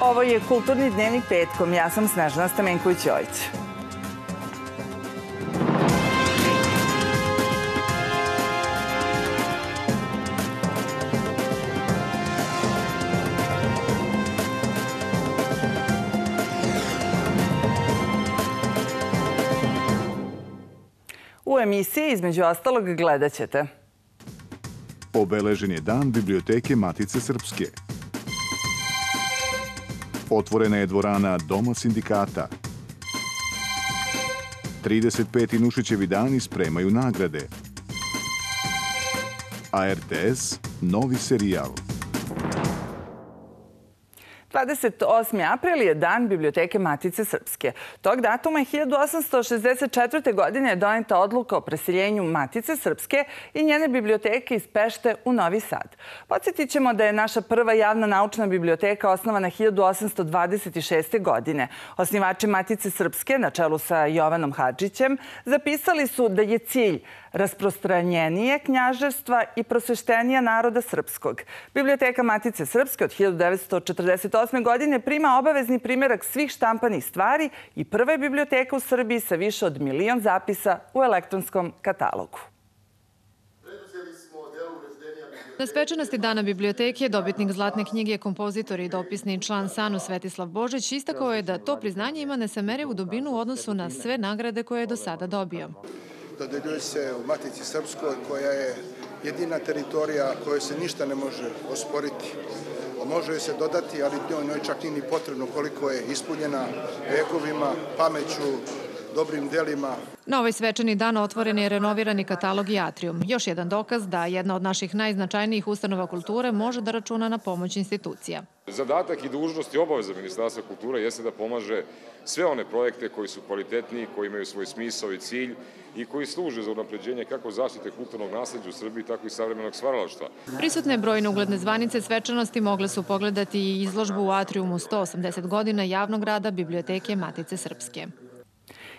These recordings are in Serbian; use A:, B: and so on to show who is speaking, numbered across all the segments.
A: Ovo je Kulturni dnevnik petkom. Ja sam Snežana Stamenković-Jojić. U emisiji, između ostalog, gledat ćete.
B: Obeležen je dan Biblioteke Matice Srpske. Otvorena je dvorana Doma sindikata. 35. Nušićevi dani spremaju nagrade. A novi serijal.
A: 28. april je dan Biblioteke Matice Srpske. Tog datuma je 1864. godine doneta odluka o preseljenju Matice Srpske i njene biblioteke iz Pešte u Novi Sad. Podsjetit ćemo da je naša prva javna naučna biblioteka osnovana 1826. godine. Osnivači Matice Srpske, na čelu sa Jovanom Hadžićem, zapisali su da je cilj rasprostranjenije knjaževstva i prosveštenija naroda srpskog. Biblioteka Matice Srpske od 1948. godine prima obavezni primjerak svih štampanih stvari i prva je biblioteka u Srbiji sa više od milion zapisa u elektronskom katalogu.
C: Na svečanosti Dana biblioteke dobitnik Zlatne knjige, kompozitor i dopisni član SANU Svetislav Božić istakao je da to priznanje ima nesamerivu dubinu u odnosu na sve nagrade koje je do sada dobio
D: dodeljuje se u Matici Srpskoj koja je jedina teritorija kojoj se ništa ne može osporiti. Može se dodati, ali njoj čak nije ni potrebno koliko je ispunjena vekovima, pameću, dobrim delima.
C: Na ovaj svečani dan otvoren je renovirani katalog i atrium. Još jedan dokaz da jedna od naših najznačajnijih ustanova kulture može da računa na pomoć institucija.
E: Zadatak i dužnost i obaveza Ministarstva kulture jeste da pomaže sve one projekte koji su kvalitetniji, koji imaju svoj smisao i cilj i koji služe za unapređenje kako zaštite kulturnog nasledđa u Srbiji, tako i savremenog stvaralaštva.
C: Prisutne brojne ugledne zvanice svečanosti mogle su pogledati i izložbu u atriumu 180 godina javnog rada Biblioteke Matice Srpske.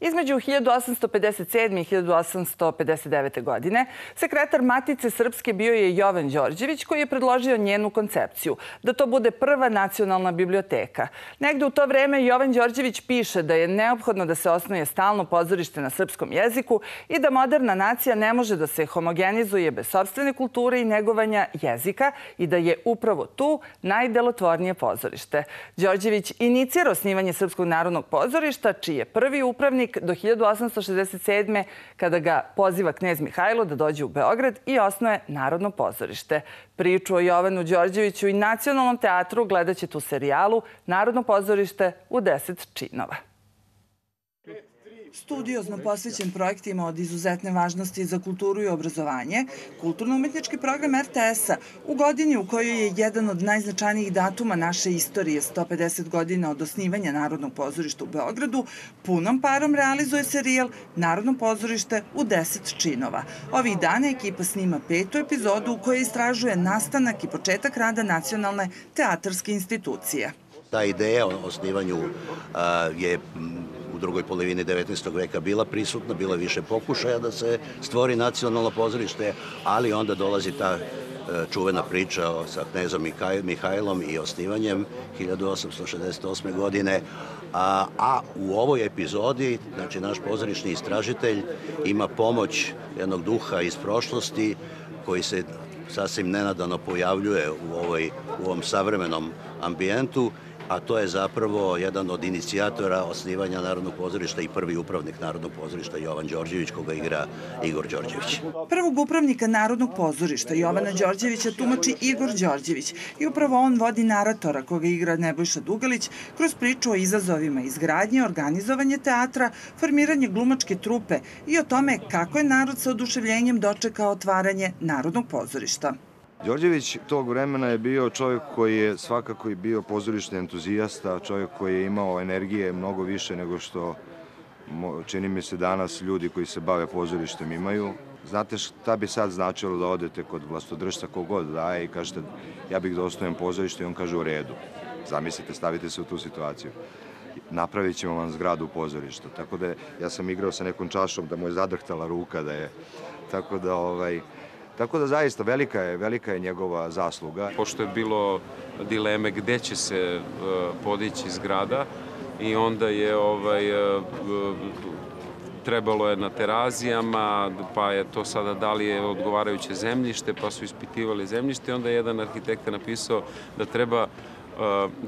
A: Između 1857. i 1859. godine sekretar Matice Srpske bio je Jovan Đorđević koji je predložio njenu koncepciju, da to bude prva nacionalna biblioteka. Negde u to vreme Jovan Đorđević piše da je neophodno da se osnuje stalno pozorište na srpskom jeziku i da moderna nacija ne može da se homogenizuje bez sobstvene kulture i negovanja jezika i da je upravo tu najdelotvornije pozorište. Đorđević inicira osnivanje Srpskog narodnog pozorišta, čiji je prvi upravnik vojnik do 1867. kada ga poziva knjez Mihajlo da dođe u Beograd i osnoje Narodno pozorište. Priču o Jovanu Đorđeviću i Nacionalnom teatru gledat ćete u serijalu Narodno pozorište u 10 činova. Studiozno posvećen projektima od izuzetne važnosti za kulturu i obrazovanje, kulturno-umetnički program RTS-a u godini u kojoj je jedan od najznačajnijih datuma naše istorije, 150 godina od osnivanja Narodnog pozorišta u Beogradu, punom parom realizuje serijal Narodno pozorište u 10 činova. Ovih dana ekipa snima petu epizodu u kojoj istražuje nastanak i početak rada Nacionalne teatarske institucije.
F: Ta ideja o osnivanju je u drugoj polovini 19. veka bila prisutna, bila više pokušaja da se stvori nacionalno pozorište, ali onda dolazi ta e, čuvena priča sa knezom Mihajlom i osnivanjem 1868. godine, a, a u ovoj epizodi, znači naš pozorišni istražitelj ima pomoć jednog duha iz prošlosti koji se sasvim nenadano pojavljuje u, ovoj, u ovom savremenom ambijentu a to je zapravo jedan od inicijatora osnivanja Narodnog pozorišta i prvi upravnik Narodnog pozorišta Jovan Đorđević, koga igra Igor Đorđević.
A: Prvog upravnika Narodnog pozorišta Jovana Đorđevića tumači Igor Đorđević i upravo on vodi naratora koga igra Nebojša Dugalić kroz priču o izazovima izgradnje, organizovanje teatra, formiranje glumačke trupe i o tome kako je narod sa oduševljenjem dočekao otvaranje Narodnog pozorišta.
G: Đorđević tog vremena je bio čovjek koji je svakako i bio pozorišni entuzijasta, čovjek koji je imao energije mnogo više nego što čini mi se danas ljudi koji se bave pozorištem imaju. Znate šta bi sad značilo da odete kod vlastodržca kogod daje i kažete ja bih da osnojem pozorište i on kaže u redu. Zamislite, stavite se u tu situaciju. napravit ćemo vam zgradu u pozorištu. Tako da ja sam igrao sa nekom čašom da mu je zadrhtala ruka, da je, tako da ovaj, Tako da zaista velika je, velika je njegova zasluga.
H: Pošto je bilo dileme gde će se uh, podići zgrada i onda je ovaj uh, trebalo je na terazijama, pa je to sada da li je odgovarajuće zemljište, pa su ispitivali zemljište. Onda je jedan arhitekta napisao da treba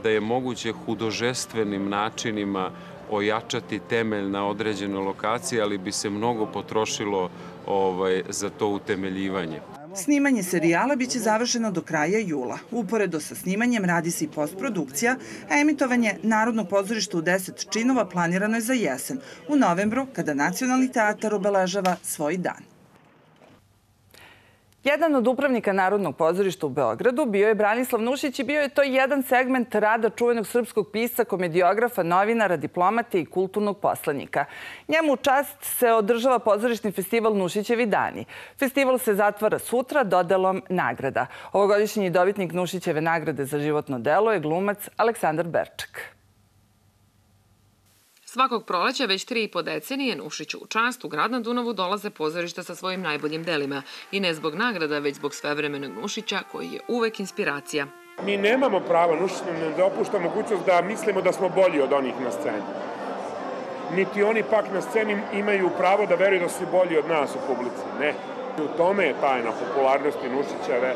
H: da je moguće hudožestvenim načinima ojačati temelj na određenoj lokaciji, ali bi se mnogo potrošilo ovaj, za to utemeljivanje.
A: Snimanje serijala biće završeno do kraja jula. Uporedo sa snimanjem radi se i postprodukcija, a emitovanje Narodnog pozorišta u 10 činova planirano je za jesen, u novembru, kada Nacionalni teatar obeležava svoj dan. Jedan od upravnika Narodnog pozorišta u Beogradu bio je Branislav Nušić i bio je to jedan segment rada čuvenog srpskog pisa, komediografa, novinara, diplomate i kulturnog poslanika. Njemu čast se održava pozorišni festival Nušićevi dani. Festival se zatvara sutra dodelom nagrada. Ovogodišnji dobitnik Nušićeve nagrade za životno delo je glumac Aleksandar Berčak.
I: Svakog proleća već tri i po decenije Nušiću u čast u grad na Dunavu dolaze pozorišta sa svojim najboljim delima i ne zbog nagrada, već zbog svevremenog Nušića koji je uvek inspiracija.
J: Mi nemamo pravo, Nušić ne dopušta mogućnost da mislimo da smo bolji od onih na sceni. Niti oni pak na sceni imaju pravo da veruju da su bolji od nas u publici. Ne. U tome je tajna popularnosti Nušićeve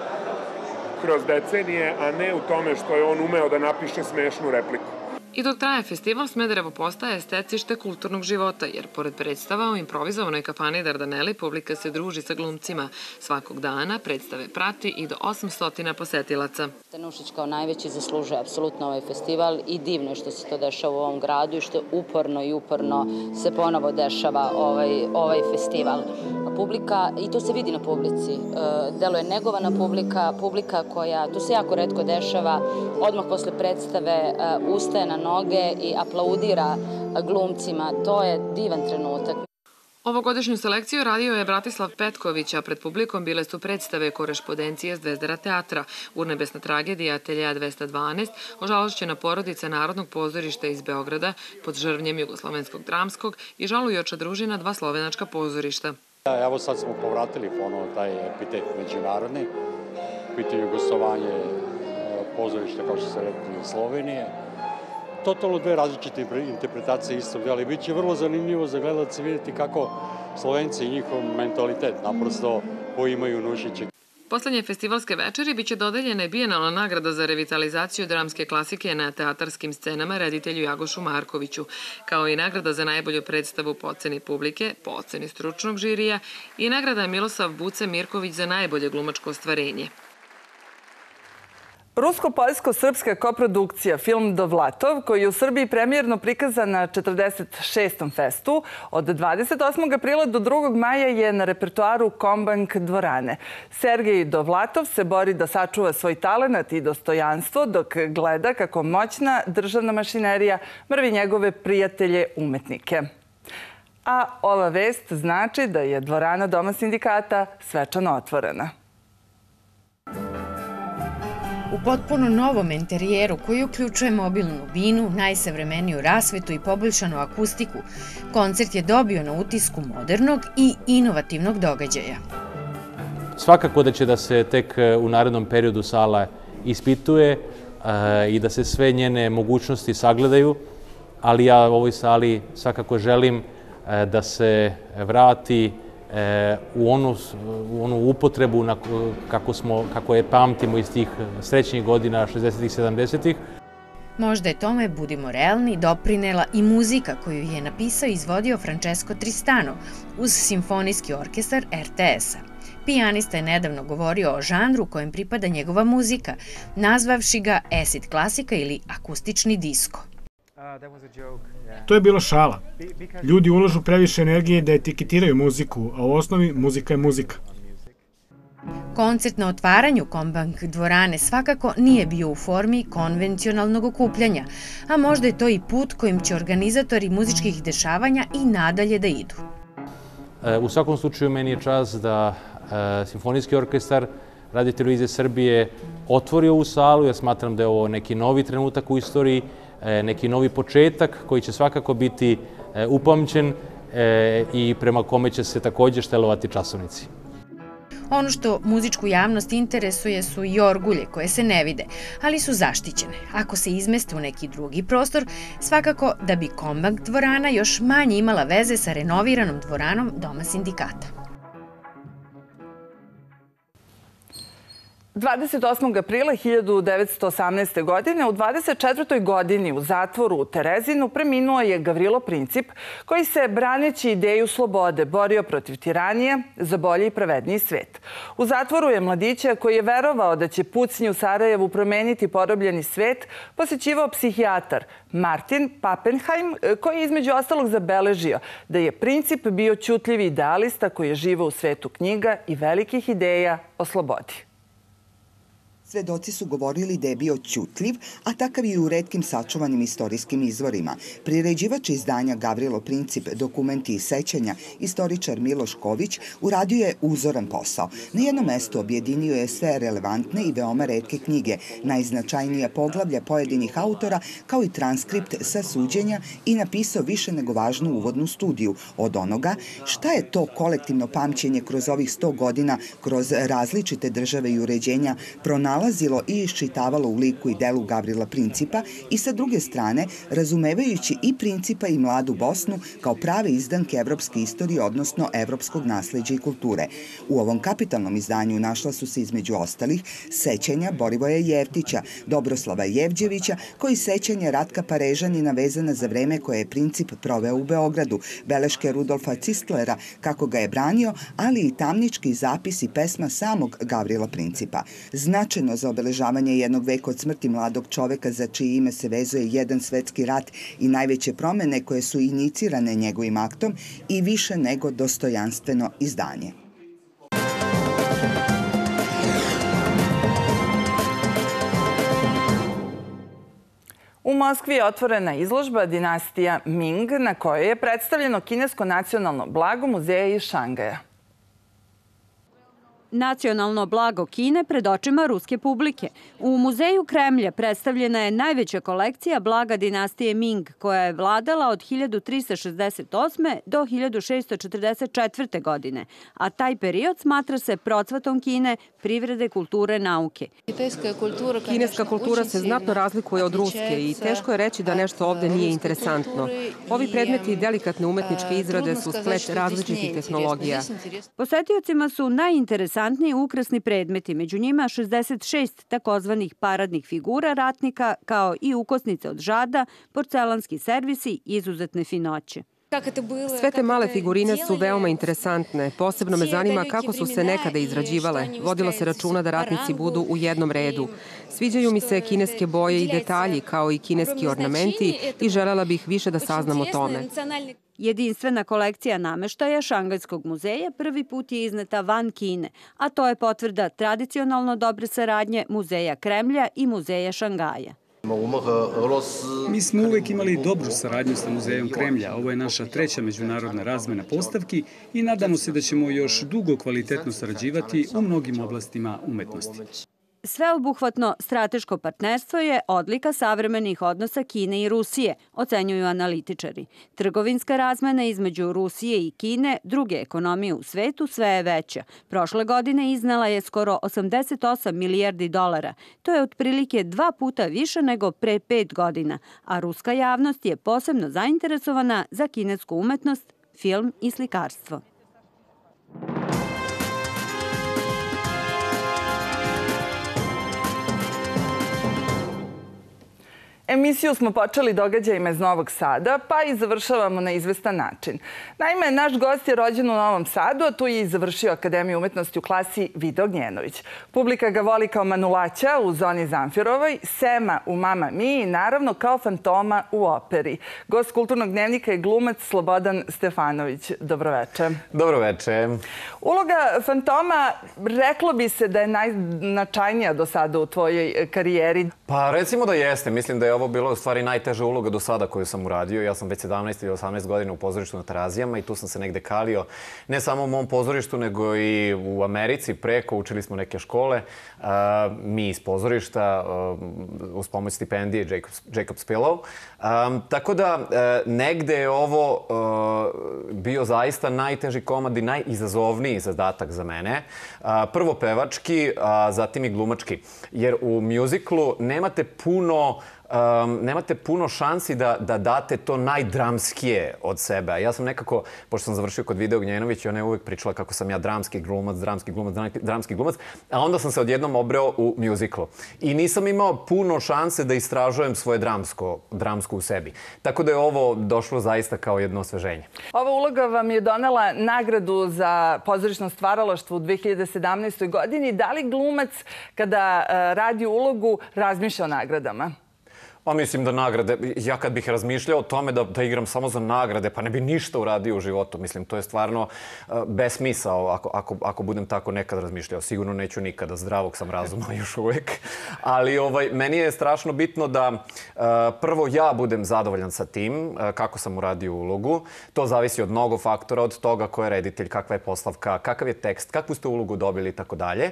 J: kroz decenije, a ne u tome što je on umeo da napiše smešnu repliku.
I: I dok traje festival, Smederevo postaje estecište kulturnog života, jer pored predstava u improvizovanoj kafani Dardaneli publika se druži sa glumcima. Svakog dana predstave prati i do 800 posetilaca.
K: Nušić kao najveći zaslužuje apsolutno ovaj festival i divno je što se to dešava u ovom gradu i što uporno i uporno se ponovo dešava ovaj, ovaj festival. Publika, i to se vidi na publici, e, delo je negovana publika, publika koja, to se jako redko dešava, odmah posle predstave e, ustaje na noge i aplaudira glumcima. To je divan trenutak.
I: Ovogodišnju selekciju radio je Bratislav Petković, a pred publikom bile su predstave korespondencije Zvezdara teatra, Urnebesna tragedija Atelja 212, ožalošćena porodica Narodnog pozorišta iz Beograda pod žrvnjem Jugoslovenskog dramskog i žalujoča družina dva slovenačka pozorišta.
L: Evo sad smo povratili ponovo taj epitet međunarodni, pitanje gostovanje e, pozorišta kao što se rekli iz Slovenije, totalno dve različite interpretacije istog dela i bit će vrlo zanimljivo za gledalce vidjeti kako Slovenci i njihov mentalitet naprosto poimaju Nušića.
I: Poslednje festivalske večeri biće dodeljena bijenalna nagrada za revitalizaciju dramske klasike na teatarskim scenama reditelju Jagošu Markoviću, kao i nagrada za najbolju predstavu po oceni publike, po oceni stručnog žirija i nagrada Milosav Buce Mirković za najbolje glumačko ostvarenje.
A: Rusko-poljsko-srpska koprodukcija film Dovlatov, koji je u Srbiji premijerno prikazan na 46. festu, od 28. aprila do 2. maja je na repertuaru Kombank dvorane. Sergej Dovlatov se bori da sačuva svoj talenat i dostojanstvo dok gleda kako moćna državna mašinerija mrvi njegove prijatelje umetnike. A ova vest znači da je dvorana Doma sindikata svečano otvorena.
M: U potpuno novom interijeru koji uključuje mobilnu binu, najsavremeniju rasvetu i poboljšanu akustiku, koncert je dobio na utisku modernog i inovativnog događaja.
N: Svakako da će da se tek e, u narednom periodu sala ispituje e, i da se sve njene mogućnosti sagledaju, ali ja u ovoj sali svakako želim e, da se vrati e, u, onu, u onu upotrebu na, kako, smo, kako je pamtimo iz tih srećnih godina 60-ih, 70-ih.
M: Možda je tome, budimo realni, doprinela i muzika koju je napisao i izvodio Francesco Tristano uz simfonijski orkestar RTS-a. Pijanista je nedavno govorio o žanru kojem pripada njegova muzika, nazvavši ga acid klasika ili akustični disko.
O: To je bilo šala. Ljudi uložu previše energije da etiketiraju muziku, a u osnovi muzika je muzika.
M: Koncert na otvaranju Kombank dvorane svakako nije bio u formi konvencionalnog okupljanja, a možda je to i put kojim će organizatori muzičkih dešavanja i nadalje da idu.
N: E, u svakom slučaju meni je čas da e, Simfonijski orkestar Radio Televizije Srbije otvori ovu salu. Ja smatram da je ovo neki novi trenutak u istoriji neki novi početak koji će svakako biti upamćen i prema kome će se takođe štelovati časovnici.
M: Ono što muzičku javnost interesuje su i orgulje koje se ne vide, ali su zaštićene. Ako se izmeste u neki drugi prostor, svakako da bi Kombank dvorana još manje imala veze sa renoviranom dvoranom Doma sindikata.
A: 28. aprila 1918. godine u 24. godini u zatvoru u Terezinu preminuo je Gavrilo Princip koji se, braneći ideju slobode, borio protiv tiranije za bolji i pravedniji svet. U zatvoru je mladića koji je verovao da će pucnji u Sarajevu promeniti porobljeni svet posjećivao psihijatar Martin Pappenheim koji je između ostalog zabeležio da je Princip bio čutljivi idealista koji je živao u svetu knjiga i velikih ideja o slobodi.
P: Svedoci su govorili da je bio ćutljiv, a takav i u redkim sačuvanim istorijskim izvorima. Priređivač izdanja Gavrilo Princip, dokumenti i sećanja, istoričar Miloš Ković, uradio je uzoran posao. Na jednom mestu objedinio je sve relevantne i veoma redke knjige, najznačajnija poglavlja pojedinih autora, kao i transkript sa suđenja i napisao više nego važnu uvodnu studiju od onoga šta je to kolektivno pamćenje kroz ovih 100 godina, kroz različite države i uređenja pronalazilo nalazilo i iščitavalo u liku i delu Gavrila Principa i sa druge strane, razumevajući i Principa i mladu Bosnu kao prave izdanke evropske istorije, odnosno evropskog nasleđa i kulture. U ovom kapitalnom izdanju našla su se između ostalih sećanja Borivoja Jevtića, Dobroslava Jevđevića, koji sećanja Ratka Parežanina vezana za vreme koje je Princip proveo u Beogradu, beleške Rudolfa Cistlera, kako ga je branio, ali i tamnički zapis i pesma samog Gavrila Principa. Značajno za obeležavanje jednog veka od smrti mladog čoveka za čije ime se vezuje jedan svetski rat i najveće promene koje su inicirane njegovim aktom i više nego dostojanstveno izdanje.
A: U Moskvi je otvorena izložba dinastija Ming na kojoj je predstavljeno kinesko nacionalno blago muzeja iz Šangaja.
Q: Nacionalno blago Kine pred očima ruske publike. U muzeju Kremlja predstavljena je najveća kolekcija blaga dinastije Ming, koja je vladala od 1368. do 1644. godine, a taj period smatra se procvatom Kine, privrede, kulture, nauke.
R: Kineska kultura se znatno razlikuje od ruske i teško je reći da nešto ovde nije interesantno. Ovi predmeti i delikatne umetničke izrade su splet različitih tehnologija.
Q: Posetiocima su najinteresantniji interesantni ukrasni predmeti, među njima 66 takozvanih paradnih figura ratnika, kao i ukosnice od žada, porcelanski servisi i izuzetne finoće.
R: Sve te male figurine su veoma interesantne. Posebno me zanima kako su se nekada izrađivale. Vodilo se računa da ratnici budu u jednom redu. Sviđaju mi se kineske boje i detalji, kao i kineski ornamenti i želela bih više da saznam o tome.
Q: Jedinstvena kolekcija nameštaja Šangajskog muzeja prvi put je izneta van Kine, a to je potvrda tradicionalno dobre saradnje Muzeja Kremlja i Muzeja Šangaja.
S: Mi smo uvek imali dobru saradnju sa Muzejom Kremlja. Ovo je naša treća međunarodna razmena postavki i nadamo se da ćemo još dugo kvalitetno sarađivati u mnogim oblastima umetnosti.
Q: Sveobuhvatno strateško partnerstvo je odlika savremenih odnosa Kine i Rusije, ocenjuju analitičari. Trgovinska razmena između Rusije i Kine, druge ekonomije u svetu, sve je veća. Prošle godine iznala je skoro 88 milijardi dolara. To je otprilike dva puta više nego pre pet godina, a ruska javnost je posebno zainteresovana za kinesku umetnost, film i slikarstvo.
A: Emisiju smo počeli događajima iz Novog Sada, pa i završavamo na izvestan način. Naime, naš gost je rođen u Novom Sadu, a tu je i završio Akademiju umetnosti u klasi Vido Gnjenović. Publika ga voli kao Manulaća u Zoni Zamfirovoj, Sema u Mama Mi i naravno kao Fantoma u operi. Gost kulturnog dnevnika je glumac Slobodan Stefanović. Dobroveče.
T: Dobroveče.
A: Uloga Fantoma reklo bi se da je najznačajnija do sada u tvojoj karijeri.
T: Pa recimo da jeste. Mislim da je ovo ovo bila u stvari najteža uloga do sada koju sam uradio. Ja sam već 17 ili 18 godina u pozorištu na Terazijama i tu sam se negde kalio. Ne samo u mom pozorištu, nego i u Americi preko. Učili smo neke škole. Uh, mi iz pozorišta uh, uz pomoć stipendije Jacob, Jacob Spillow. Um, tako da uh, negde je ovo uh, bio zaista najteži komad i najizazovniji zadatak za mene. Uh, prvo pevački, a zatim i glumački. Jer u mjuziklu nemate puno um, nemate puno šansi da, da date to najdramskije od sebe. Ja sam nekako, pošto sam završio kod Video Gnjenović, ona je uvek pričala kako sam ja dramski glumac, dramski glumac, dramski glumac, a onda sam se odjednom obreo u mjuziklu. I nisam imao puno šanse da istražujem svoje dramsko, dramsko u sebi. Tako da je ovo došlo zaista kao jedno osveženje.
A: Ova uloga vam je donela nagradu za pozorišno stvaralaštvo u 2017. godini. Da li glumac kada e, radi ulogu razmišlja o nagradama?
T: Pa mislim da nagrade, ja kad bih razmišljao o tome da, da igram samo za nagrade, pa ne bi ništa uradio u životu. Mislim, to je stvarno uh, besmisao ako, ako, ako budem tako nekad razmišljao. Sigurno neću nikada, zdravog sam razuma još uvek. Ali ovaj, meni je strašno bitno da uh, prvo ja budem zadovoljan sa tim, uh, kako sam uradio ulogu. To zavisi od mnogo faktora, od toga ko je reditelj, kakva je poslavka, kakav je tekst, kakvu ste ulogu dobili i tako dalje.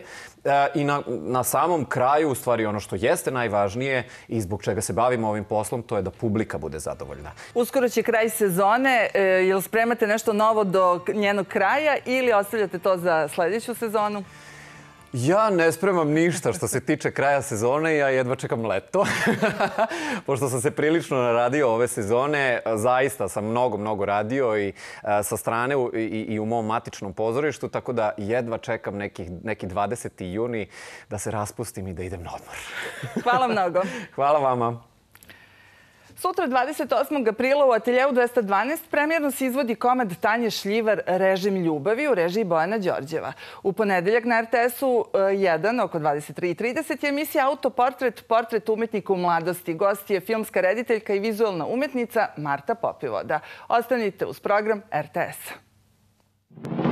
T: I na, na samom kraju, u stvari ono što jeste najvažnije i zbog čega se bavimo ovim poslom, to je da publika bude zadovoljna.
A: Uskoro će kraj sezone. E, jel spremate nešto novo do njenog kraja ili ostavljate to za sledeću sezonu?
T: Ja ne spremam ništa što se tiče kraja sezone, ja jedva čekam leto. Pošto sam se prilično naradio ove sezone, zaista sam mnogo, mnogo radio i a, sa strane u, i, i u mom matičnom pozorištu, tako da jedva čekam neki, neki 20. juni da se raspustim i da idem na odmor.
A: Hvala mnogo.
T: Hvala vama.
A: Sutra, 28. aprila u Ateljeu 212 premjerno se izvodi komad Tanje Šljivar Režim ljubavi u režiji Bojana Đorđeva. U ponedeljak na RTS-u 1 oko 23.30 je emisija Autoportret, portret umetnika u mladosti. Gost je filmska rediteljka i vizualna umetnica Marta Popivoda. Ostanite uz program RTS-a.